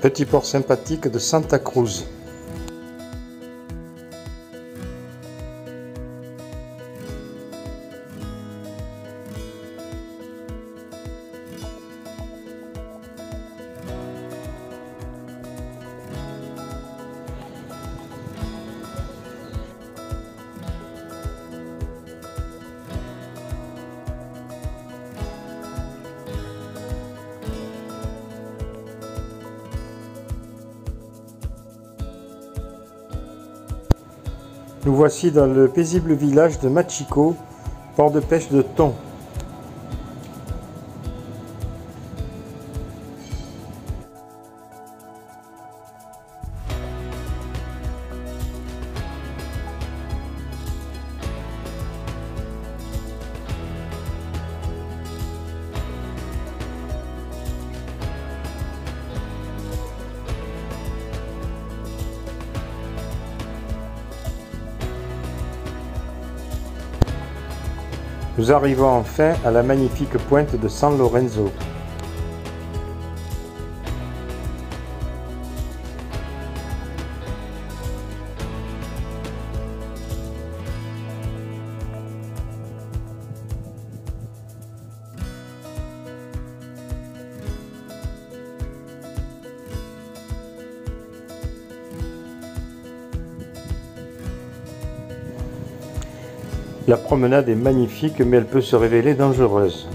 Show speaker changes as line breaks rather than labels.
Petit port sympathique de Santa Cruz. Nous voici dans le paisible village de Machico, port de pêche de thon. Nous arrivons enfin à la magnifique pointe de San Lorenzo. La promenade est magnifique mais elle peut se révéler dangereuse.